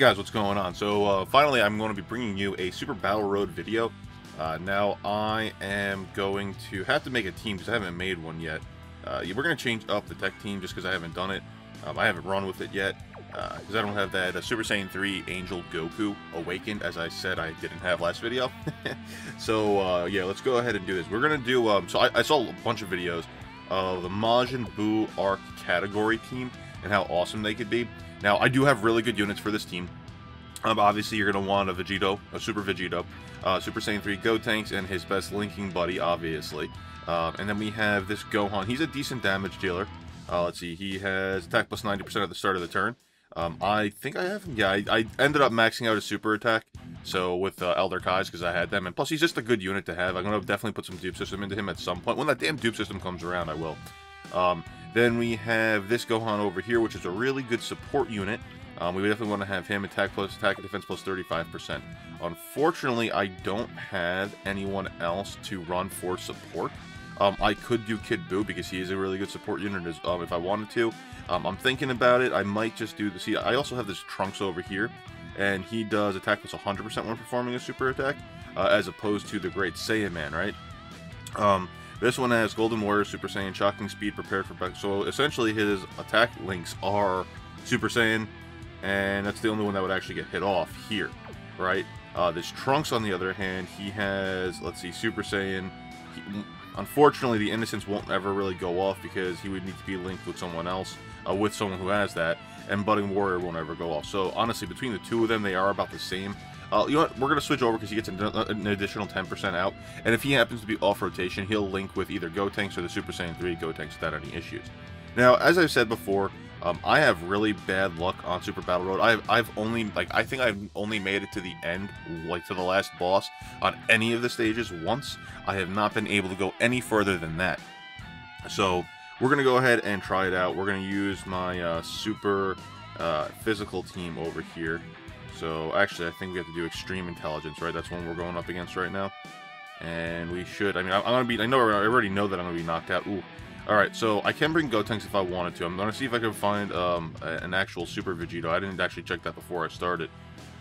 guys, what's going on? So uh, finally I'm going to be bringing you a Super Battle Road video. Uh, now I am going to have to make a team because I haven't made one yet. Uh, we're going to change up the tech team just because I haven't done it. Um, I haven't run with it yet because uh, I don't have that uh, Super Saiyan 3 Angel Goku Awakened as I said I didn't have last video. so uh, yeah, let's go ahead and do this. We're going to do, um, so I, I, saw a bunch of videos of the Majin Buu Arc category team and how awesome they could be. Now, I do have really good units for this team. Um, obviously, you're going to want a Vegito, a Super Vegito, uh, Super Saiyan 3 Gotenks, and his best linking buddy, obviously. Uh, and then we have this Gohan. He's a decent damage dealer. Uh, let's see, he has attack plus 90% at the start of the turn. Um, I think I have him. Yeah, I, I, ended up maxing out his super attack. So with uh, Elder Kais because I had them, and plus he's just a good unit to have. I'm gonna definitely put some dupe system into him at some point. When that damn dupe system comes around, I will. Um, then we have this Gohan over here, which is a really good support unit. Um, we definitely want to have him attack plus attack defense plus 35%. Unfortunately, I don't have anyone else to run for support. Um, I could do Kid Buu because he is a really good support unit as, um, if I wanted to. Um, I'm thinking about it. I might just do the... See, I also have this Trunks over here, and he does attack plus 100% when performing a super attack, uh, as opposed to the Great Saiyan Man, right? Um, this one has Golden Warrior, Super Saiyan, Shocking Speed, Prepared for... Back. So essentially his attack links are Super Saiyan, and that's the only one that would actually get hit off here, right? Uh, this Trunks, on the other hand, he has, let's see, Super Saiyan. He, unfortunately, the Innocence won't ever really go off because he would need to be linked with someone else, uh, with someone who has that, and Budding Warrior won't ever go off. So honestly, between the two of them, they are about the same. Uh, you know what? We're going to switch over because he gets an, an additional 10% out. And if he happens to be off rotation, he'll link with either Gotenks or the Super Saiyan 3 Gotenks without any issues. Now, as I've said before, um, I have really bad luck on Super Battle Road. I've, I've only, like, I think I've only made it to the end, like, to the last boss on any of the stages once. I have not been able to go any further than that. So, we're going to go ahead and try it out. We're going to use my uh, super uh, physical team over here. So actually, I think we have to do extreme intelligence, right? That's one we're going up against right now. And we should, I mean, I'm, gonna be, I know, I already know that I'm gonna be knocked out. Ooh. Alright, so I can bring Gotenks if I wanted to. I'm gonna see if I can find um, an actual Super Vegito. I didn't actually check that before I started.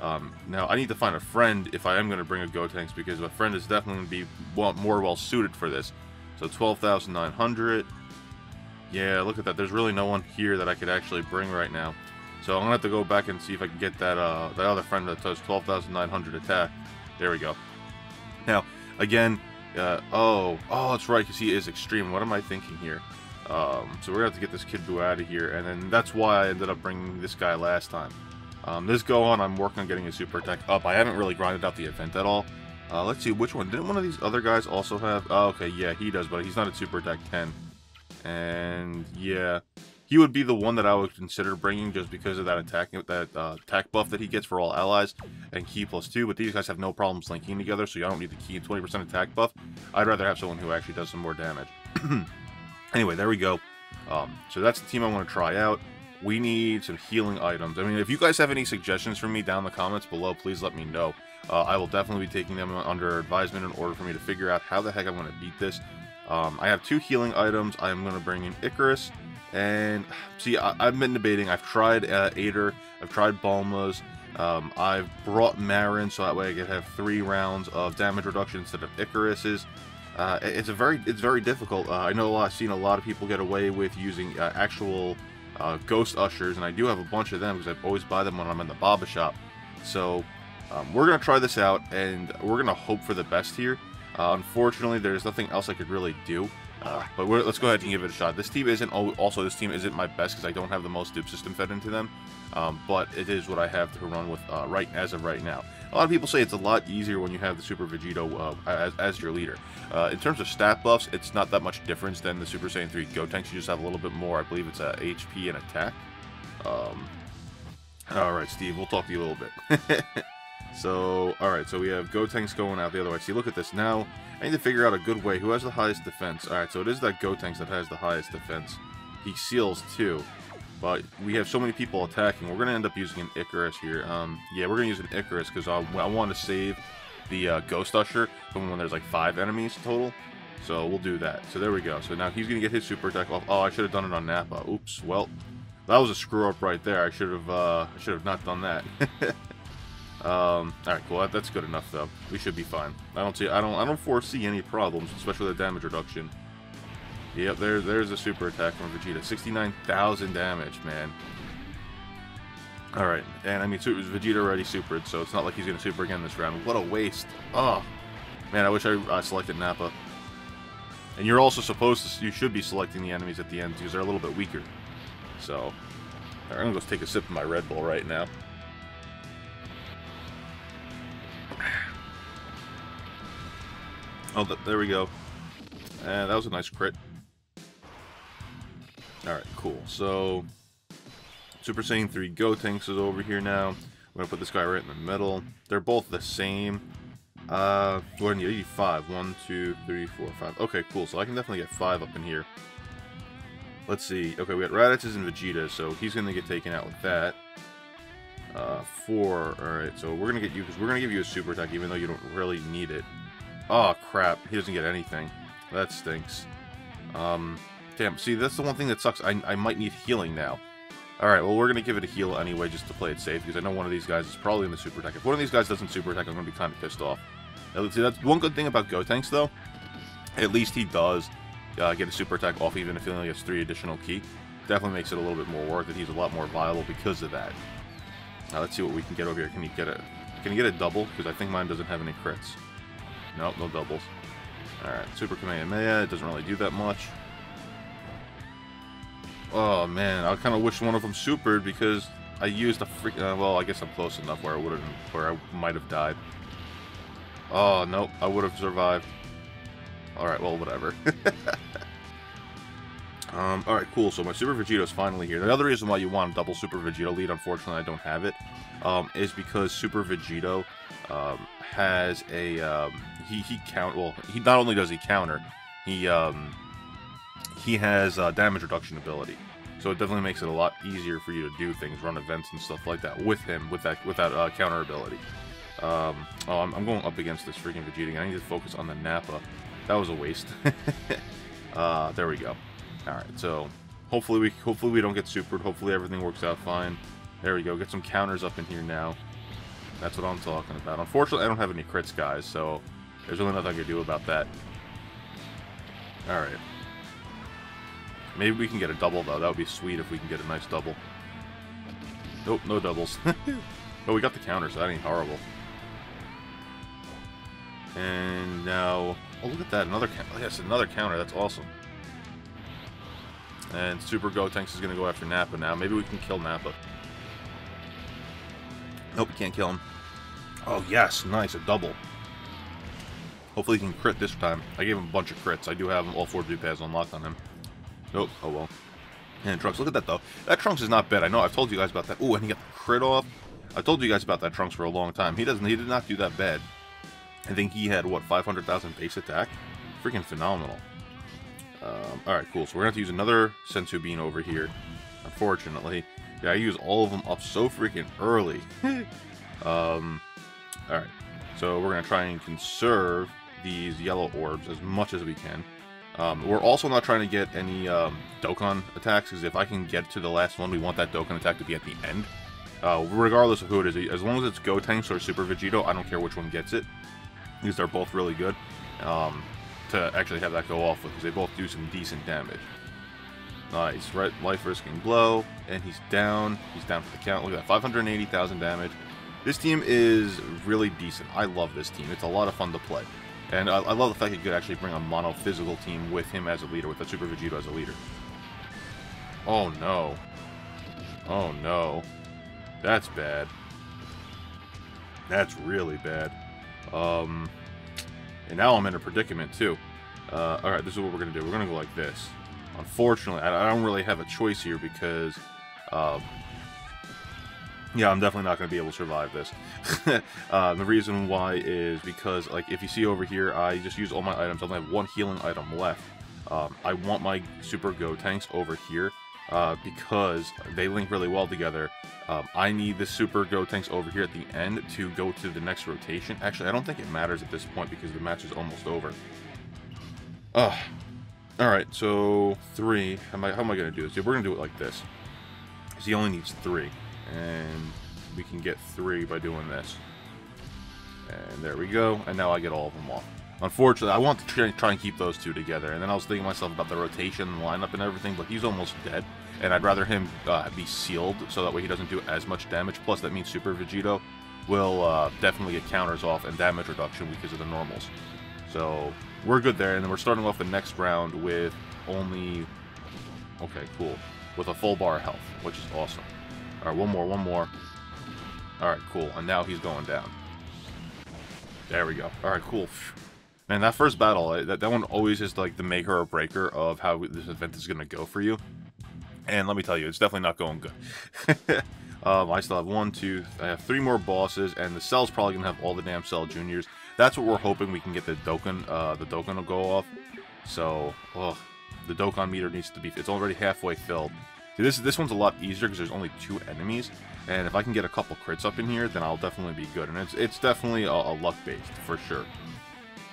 Um, now, I need to find a friend if I am going to bring a Gotenks, because a friend is definitely going to be well, more well-suited for this. So 12,900. Yeah, look at that. There's really no one here that I could actually bring right now. So I'm gonna have to go back and see if I can get that uh, that other friend that does 12,900 attack. There we go. Now, again, uh, oh, oh, that's right, because he is extreme. What am I thinking here? Um, so we're gonna have to get this Kid Buu out of here, and then that's why I ended up bringing this guy last time. Um, this Gohan, I'm working on getting a super attack up. I haven't really grinded out the event at all. Uh, let's see, which one? Didn't one of these other guys also have... Oh, okay, yeah, he does, but he's not at super attack 10. And, yeah he would be the one that I would consider bringing just because of that attack that uh, attack buff that he gets for all allies and ki plus two. But these guys have no problems linking together, so you don't need the ki and 20% attack buff. I'd rather have someone who actually does some more damage. anyway, there we go. Um, so that's the team I want to try out. We need some healing items. I mean, if you guys have any suggestions for me down in the comments below, please let me know. Uh, I will definitely be taking them under advisement in order for me to figure out how the heck I'm going to beat this. Um, I have two healing items. I'm going to bring in Icarus and see, I, have been debating. I've tried uh, I've tried Balmas, um, I've brought Marin so that way I could have three rounds of damage reduction instead of Icarus's. Uh, it's a very, it's very difficult. Uh, I know I've seen a lot of people get away with using uh, actual uh, Ghost Ushers, and I do have a bunch of them because I always buy them when I'm in the Baba shop. So um, we're gonna try this out, and we're gonna hope for the best here. Uh, unfortunately, there's nothing else I could really do. Uh, but let's go ahead and give it a shot. This team isn't also this team isn't my best because I don't have the most dupe system fed into them, um, but it is what I have to run with uh, right as of right now. A lot of people say it's a lot easier when you have the Super Vegito uh, as, as, your leader. Uh, in terms of stat buffs, it's not that much difference than the Super Saiyan 3 Gotenks. You just have a little bit more. I believe it's a HP and attack. Um, all right, Steve, we'll talk to you a little bit. so, all right, so we have Gotenks going out the other way. See, look at this now. I need to figure out a good way. Who has the highest defense? Alright, so it is that Gotenks that has the highest defense. He seals too. But we have so many people attacking. We're going to end up using an Icarus here. Um, yeah, we're going to use an Icarus because I, I want to save the uh, Ghost Usher from when there's like five enemies total. So we'll do that. So there we go. So now he's going to get his super attack off. Oh, I should have done it on Nappa. Oops. Well, That was a screw up right there. I should have uh, I should have not done that. um, all right, cool. That's good enough though. We should be fine. I don't see I don't I don't foresee any problems, especially the damage reduction. Yep, there there's a super attack from Vegeta. 69,000 damage, man. All right, and I mean Vegeta already supered, so it's not like he's gonna super again this round. What a waste! Oh, man, I wish I uh, selected Nappa. And you're also supposed to, you should be selecting the enemies at the end because they're a little bit weaker. So, I'm gonna go take a sip of my Red Bull right now. Oh, there we go. And that was a nice crit. Alright, cool. So, Super Saiyan 3 Gotenks is over here now. I'm going to put this guy right in the middle. They're both the same. Uh, we're going to need 5. 1, 2, 3, 4, 5. Okay, cool. So I can definitely get 5 up in here. Let's see. Okay, we got Raditz and Vegeta, so he's going to get taken out with that. Uh, 4. Alright, so we're going to get you, because we're going to give you a super attack, even though you don't really need it. Oh, crap. He doesn't get anything. That stinks. Um, damn. See, that's the one thing that sucks. I, I might need healing now. Alright, well, we're going to give it a heal anyway, just to play it safe, because I know one of these guys is probably in the super attack. If one of these guys doesn't super attack, I'm going to be kind of pissed off. See, that's one good thing about Gotenks, though. At least he does uh, get a super attack off even if he only gets three additional ki. Definitely makes it a little bit more worth it. He's a lot more viable because of that. Now let's see what we can get over here. Can he get a can he get a double? Because I think mine doesn't have any crits. Nope, no doubles. Alright, Super Kamehameha, it doesn't really do that much. Oh man, I kind of wish one of them supered because I used a freak. Uh, well, I guess I'm close enough where I would have, where I might have died. Oh nope, I would have survived. Alright, well, whatever. um, alright, cool. So my Super Vegito is finally here. The other reason why you want a double Super Vegito lead, unfortunately I don't have it, um, is because Super Vegito um, has a... Um, he, he count... Well, he not only does he counter, he, um, he has damage reduction ability. So it definitely makes it a lot easier for you to do things, run events and stuff like that with him, with that with that uh, counter ability. Um, oh, I'm, I'm, going up against this freaking Vegeta. I need to focus on the Nappa. That was a waste. uh, there we go. Alright, so hopefully we hopefully we don't get supered. Hopefully everything works out fine. There we go. Get some counters up in here now. That's what I'm talking about. Unfortunately, I don't have any crits, guys, so there's really nothing I can do about that. Alright. Maybe we can get a double, though. That would be sweet if we can get a nice double. Nope, no doubles. but oh, we got the counters, that ain't horrible. And now Oh, look at that. Another counter. Yes, another counter. That's awesome. And Super Gotenks is going to go after Nappa now. Maybe we can kill Nappa. Nope, we can't kill him. Oh, yes. Nice. A double. Hopefully he can crit this time. I gave him a bunch of crits. I do have all four pads unlocked on him. Nope. Oh, well. And Trunks. Look at that, though. That Trunks is not bad. I know. I've told you guys about that. Oh, and he got the crit off. I told you guys about that Trunks for a long time. He doesn't. He did not do that bad. I think he had, what, 500,000 base attack? Freaking phenomenal. Um, Alright, cool. So we're going to have to use another Senzu Bean over here. Unfortunately. Yeah, I use all of them up so freaking early. um, Alright. So we're going to try and conserve these yellow orbs as much as we can. Um, we're also not trying to get any um, Dokkan attacks, because if I can get to the last one, we want that Dokkan attack to be at the end. Uh, regardless of who it is, as long as it's Gotenks or Super Vegito, I don't care which one gets it. These are both really good um, to actually have that go off with because they both do some decent damage. Nice. Right, life risking blow, and he's down. He's down for the count. Look at that, 580,000 damage. This team is really decent. I love this team. It's a lot of fun to play. And I, I love the fact that you could actually bring a mono physical team with him as a leader, with the Super Vegito as a leader. Oh no. Oh no. That's bad. That's really bad. Um, and now I'm in a predicament too. Uh, Alright, this is what we're going to do. We're going to go like this. Unfortunately, I, don't really have a choice here because... Um, yeah, I'm definitely not going to be able to survive this. uh, the reason why is because, like, if you see over here, I just use all my items. I only have one healing item left. Um, I want my Super Gotenks over here uh, because they link really well together. Um, I need the Super Gotenks over here at the end to go to the next rotation. Actually, I don't think it matters at this point because the match is almost over. Ugh. Alright, so three. How am I, how am I going to do this? We're going to do it like this. Because he only needs three. And we can get three by doing this. And there we go. And now I get all of them off. Unfortunately, I want to try, try and keep those two together. And then I was thinking myself about the rotation and lineup and everything, but he's almost dead. And I'd rather him uh, be sealed so that way he doesn't do as much damage. Plus, that means Super Vegito will uh, definitely get counters off and damage reduction because of the normals. So we're good there. And then we're starting off the next round with only... Okay, cool. With a full bar health, which is awesome. Alright, one more, one more. Alright, cool. And now he's going down. There we go. Alright, cool. Man, that first battle, that, that one always is like the maker or breaker of how this event is going to go for you. And let me tell you, it's definitely not going good. um, I still have one, two, I have three more bosses, and the Cell's probably going to have all the damn Cell Juniors. That's what we're hoping we can get the Dokkan, uh, the Dokkan will go off. So, ugh, the Dokkan meter needs to be, it's already halfway filled. See, this, this one's a lot easier because there's only two enemies. And if I can get a couple crits up in here, then I'll definitely be good. And it's, it's definitely a, a luck-based, for sure.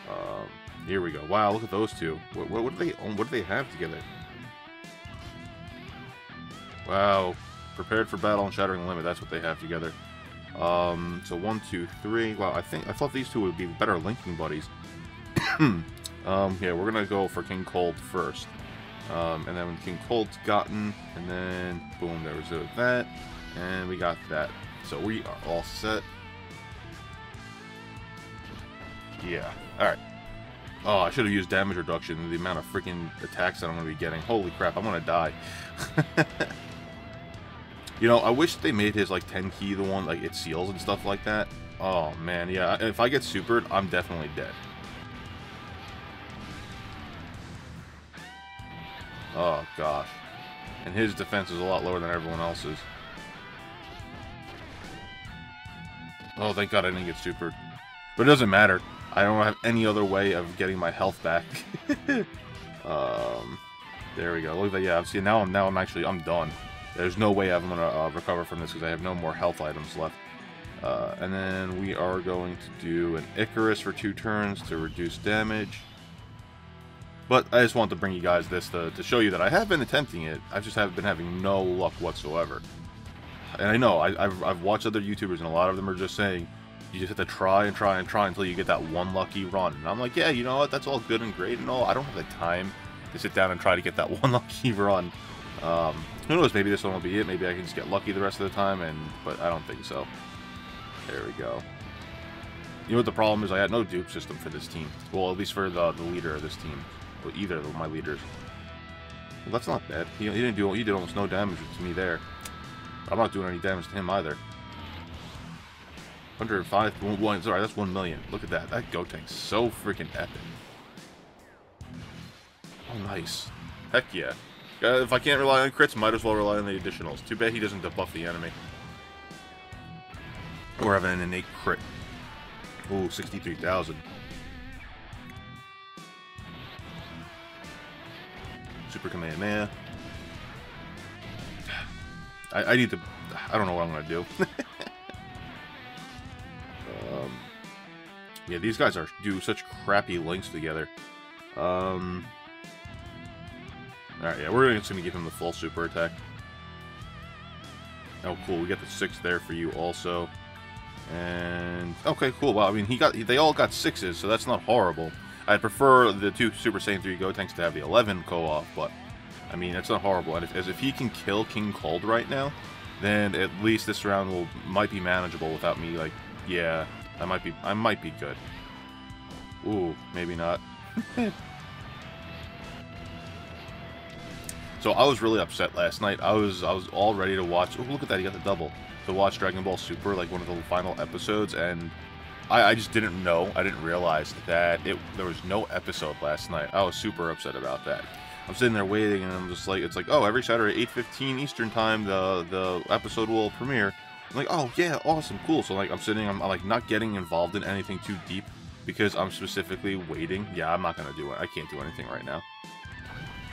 Um, here we go. Wow, look at those two. What, what, what, do they what do they have together? Wow. Prepared for battle and shattering the limit. That's what they have together. Um, so one, two, three. Wow, I think I thought these two would be better linking buddies. um, yeah, we're gonna go for King Cold first. Um, and then when King Cold's gotten, and then boom, there was that, and we got that. So we are all set. Yeah. Alright. Oh, I should have used damage reduction. The amount of freaking attacks that I'm going to be getting. Holy crap, I'm going to die. you know, I wish they made his, like, 10 ki the one, like, it seals and stuff like that. Oh, man, yeah. If I get supered, I'm definitely dead. Oh, gosh. And his defense is a lot lower than everyone else's. Oh, thank God I didn't get supered. But it doesn't matter. I don't have any other way of getting my health back. um, there we go. Look at that. Yeah, see now I'm now I'm actually I'm done. There's no way I'm gonna uh, recover from this because I have no more health items left. Uh, and then we are going to do an Icarus for two turns to reduce damage. But I just want to bring you guys this to, to show you that I have been attempting it. I just have been having no luck whatsoever. And I know, I, have I've watched other YouTubers and a lot of them are just saying, you just have to try and try and try until you get that one lucky run. And I'm like, yeah, you know what? That's all good and great and all. I don't have the time to sit down and try to get that one lucky run. Um, who knows? Maybe this one will be it. Maybe I can just get lucky the rest of the time. And but I don't think so. There we go. You know what the problem is? I had no dupe system for this team. Well, at least for the, the leader of this team. Well, either of my leaders. Well, that's not bad. He, he didn't do. He did almost no damage to me there. I'm not doing any damage to him either. 105, one, sorry, that's 1 million. Look at that. That Gotenks so freaking epic. Oh, nice. Heck yeah. Uh, if I can't rely on crits, might as well rely on the additionals. Too bad he doesn't debuff the enemy. Or have an innate crit. Ooh, 63,000. Super Kamehameha. I, I need to... I don't know what I'm going to do. um, Yeah, these guys are do such crappy links together. Um. Alright, yeah, we're just gonna give him the full super attack. Oh, cool. We got the six there for you also. And okay, cool. Well, I mean, he got they all got sixes, so that's not horrible. I'd prefer the two Super Saiyan 3 Gotenks to have the 11 co-op, but I mean, that's not horrible. And if, as if he can kill King Cold right now, then at least this round will might be manageable without me like, yeah, I might be I might be good. Ooh, maybe not. so I was really upset last night. I was I was all ready to watch. Oh, look at that! He got the double to watch Dragon Ball Super, like one of the final episodes, and I, I just didn't know. I didn't realize that it there was no episode last night. I was super upset about that. I'm sitting there waiting, and I'm just like, it's like, oh, every Saturday, 8:15 Eastern time, the the episode will premiere. I'm like, oh yeah, awesome, cool. So like I'm sitting, I'm, I'm, like not getting involved in anything too deep because I'm specifically waiting. Yeah, I'm not gonna do it. I can't do anything right now.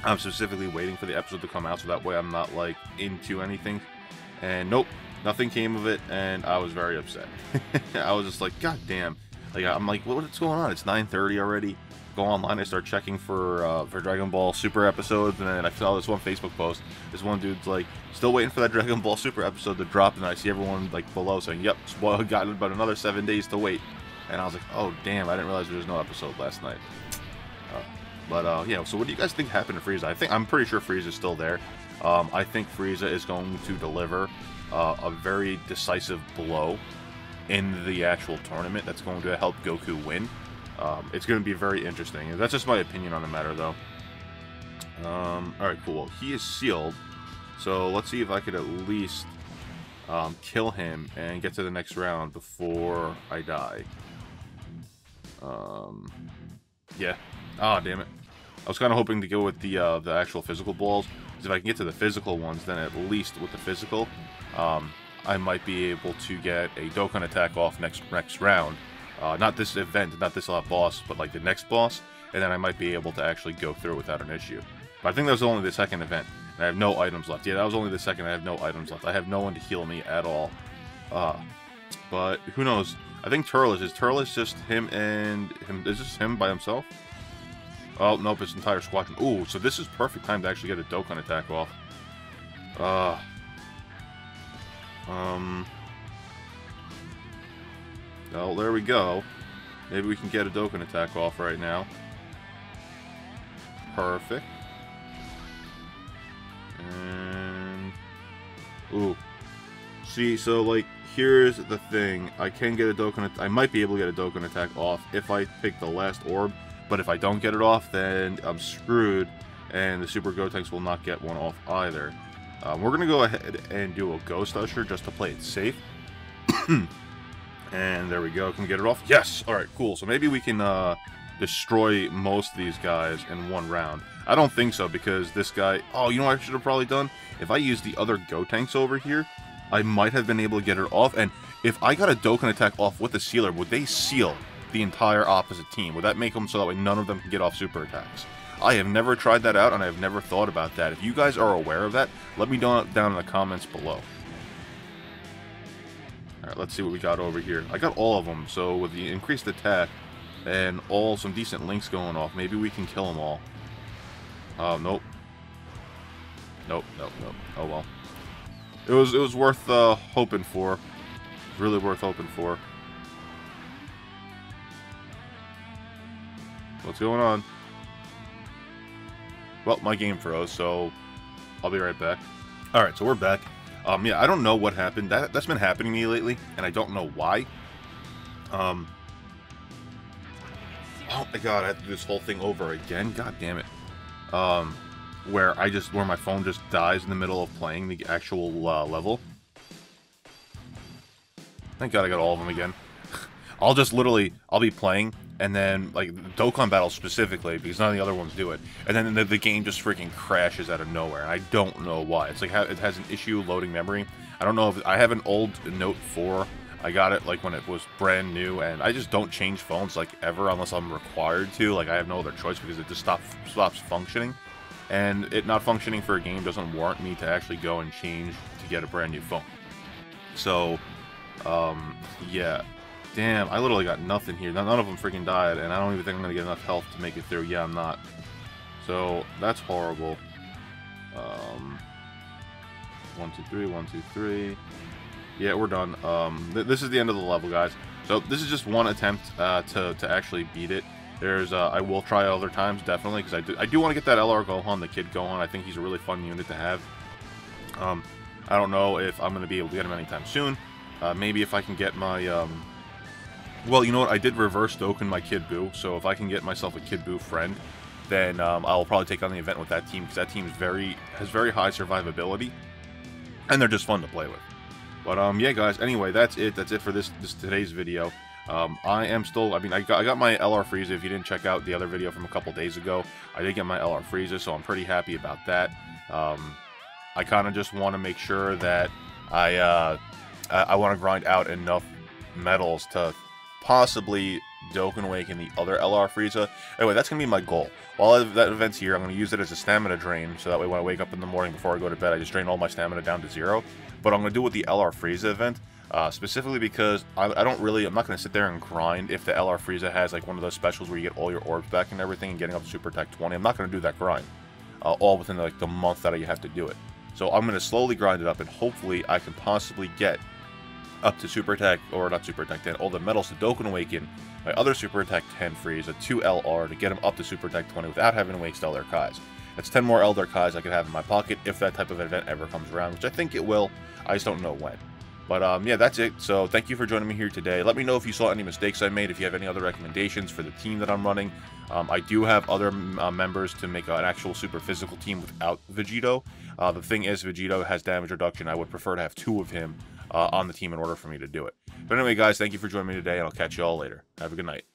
I'm specifically waiting for the episode to come out so that way I'm not like into anything. And nope, nothing came of it, and I was very upset. I was just like, God damn. Like I'm like, what's going on? It's 9:30 already. go online, I start checking for uh, for Dragon Ball Super episodes, and then I saw this one Facebook post. This one dude's like, still waiting for that Dragon Ball Super episode to drop, and I see everyone like below saying, "Yep, spoiled, got about another seven days to wait." And I was like, "Oh damn, I didn't realize there was no episode last night." Uh, but uh, yeah, so what do you guys think happened to Frieza? I think I'm pretty sure Frieza's still there. Um, I think Frieza is going to deliver uh, a very decisive blow in the actual tournament that's going to help Goku win. Um, it's going to be very interesting. That's just my opinion on the matter, though. Um, Alright, cool. He is sealed. So let's see if I could at least um, kill him and get to the next round before I die. Um, yeah. Ah, oh, damn it. I was kind of hoping to go with the uh, the actual physical balls. Because if I can get to the physical ones, then at least with the physical, um, I might be able to get a Dokkan attack off next next round. Uh, not this event, not this uh, boss, but like the next boss, and then I might be able to actually go through without an issue. But I think that was only the second event, and I have no items left. Yeah, that was only the second, I have no items left. I have no one to heal me at all. Uh, but who knows? I think Turles, is Turles just him and him, is this him by himself? Oh, nope, his entire squadron. Ooh, so this is perfect time to actually get a Dokkan attack off. Uh, um, well, there we go. Maybe we can get a Dokkan attack off right now. Perfect. And... Ooh. See, so, like, here's the thing. I can get a Dokkan... I might be able to get a Dokkan attack off if I pick the last orb. But if I don't get it off, then I'm screwed. And the Super Gotenks will not get one off either. Um, we're going to go ahead and do a Ghost Usher just to play it safe. and there we go. Can we get it off? Yes! Alright, cool. So maybe we can uh, destroy most of these guys in one round. I don't think so because this guy... Oh, you know what I should have probably done? If I used the other Gotenks over here, I might have been able to get it off. And if I got a Dokkan attack off with the Sealer, would they seal the entire opposite team? Would that make them so that way none of them can get off super attacks? I have never tried that out, and I have never thought about that. If you guys are aware of that, let me know down in the comments below. Alright, let's see what we got over here. I got all of them, so with the increased attack and all some decent links going off, maybe we can kill them all. Oh, nope. Nope, nope, nope. Oh well. It was it was worth uh, hoping for. Really worth hoping for. What's going on? Well, my game froze, so I'll be right back. Alright, so we're back. Um, yeah, I don't know what happened. That, that's been happening to me lately, and I don't know why. Um, oh my god, I have to do this whole thing over again? God damn it. Um, where I just, where my phone just dies in the middle of playing the actual uh, level. Thank god I got all of them again. I'll just literally, I'll be playing, and then like Dokkan Battle specifically because none of the other ones do it, and then the, the game just freaking crashes out of nowhere, and I don't know why. It's like it has an issue loading memory. I don't know if I have an old Note 4. I got it like when it was brand new, and I just don't change phones like ever unless I'm required to. Like I have no other choice because it just stops stops functioning, and it not functioning for a game doesn't warrant me to actually go and change to get a brand new phone. So, um, yeah, Damn, I literally got nothing here. None of them freaking died, and I don't even think I'm going to get enough health to make it through. Yeah, I'm not. So, that's horrible. Um, one, two, three, one, two, three. Yeah, we're done. Um, th this is the end of the level, guys. So, this is just one attempt uh, to, to actually beat it. There's, uh, I will try other times, definitely, because I do, I do want to get that LR Gohan, the kid Gohan. I think he's a really fun unit to have. Um, I don't know if I'm going to be able to get him anytime soon. Uh, maybe if I can get my, um, well, you know what? I did reverse Dokkan my Kid Buu, so if I can get myself a Kid Buu friend, then um, I'll probably take on the event with that team because that team is very has very high survivability, and they're just fun to play with. But um, yeah, guys. Anyway, that's it. That's it for this this today's video. Um, I am still. I mean, I got I got my LR Frieza. If you didn't check out the other video from a couple days ago, I did get my LR Frieza, so I'm pretty happy about that. Um, I kind of just want to make sure that I uh, I, I want to grind out enough medals to possibly Dokkan and the other LR Frieza. Anyway, that's going to be my goal. While that event's here, I'm going to use it as a stamina drain, so that way when I wake up in the morning before I go to bed, I just drain all my stamina down to zero. But I'm going to do it with the LR Frieza event. Uh, specifically because I, I, don't really, I'm not going to sit there and grind if the LR Frieza has like one of those specials where you get all your orbs back and everything and getting up to Super Attack 20. I'm not going to do that grind uh, all within like the month that I have to do it. So I'm going to slowly grind it up and hopefully I can possibly get up to Super Attack, or not Super Attack 10, all the medals to Dokkan Awaken my other Super Attack 10 Frieza 2 LR to get him up to Super Attack 20 without having to waste Elder Kais. That's 10 more Elder Kais I could have in my pocket if that type of event ever comes around, which I think it will. I just don't know when. But um, yeah, that's it. So thank you for joining me here today. Let me know if you saw any mistakes I made, if you have any other recommendations for the team that I'm running. Um, I do have other uh, members to make an actual super physical team without Vegito. Uh, the thing is, Vegito has damage reduction. I would prefer to have two of him uh, on the team in order for me to do it. But anyway, guys, thank you for joining me today, and I'll catch you all later. Have a good night.